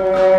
Lord.